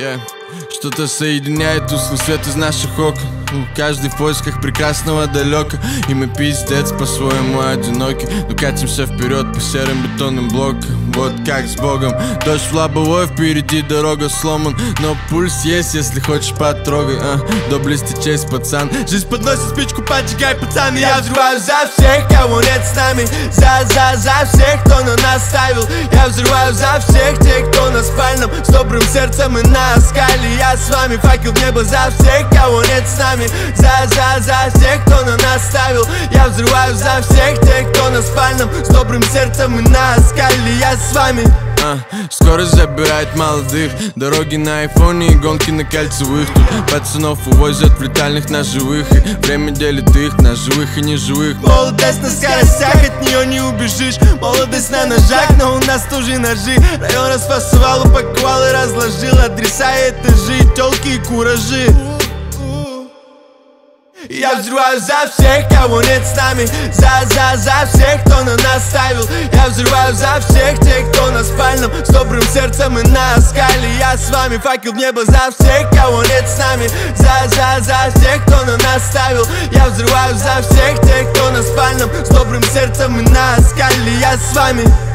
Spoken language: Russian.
Yeah. Что-то соединяет тусклый свет из наших окон Каждый в поисках прекрасного далека. И мы пиздец по-своему одиноки. Но катимся вперед по серым бетонным блокам Вот как с Богом. Дождь в лобовой, впереди дорога сломан. Но пульс есть, если хочешь потрогай а, Доблести честь, пацан. Жизнь подносит спичку, поджигай, пацан. Я взрываю за всех, кого нет с нами. За, за, за всех, кто на нас ставил. Я взрываю за всех тех, спальном С добрым сердцем и на скале. Я с вами, факел в небо за всех, кого нет с нами. За, за, за всех, кто на нас ставил. Я взрываю за всех тех, кто на спальном С добрым сердцем и на скале. Я с вами а, Скорость забирает молодых. Дороги на айфоне и гонки на кольцевых. Тут пацанов увозят в летальных на живых. И время делит их на живых и неживых. Молодость на скоростях, от нее не убежишь. Молодость на ножах, но у нас тоже ножи. Район расфасовал, упаковал и разложил. Адреса и этажи, телки и куражи я взрываю за всех, кого нет с нами. За, за, за всех, кто на нас ставил. Я взрываю за всех тех, кто на спальном С добрым сердцем и на скале Я с вами, факел в небо за всех, кого нет с нами. За, за, за всех, кто на нас ставил. Я взрываю за всех тех, кто на спальном С добрым сердцем и на скале Я с вами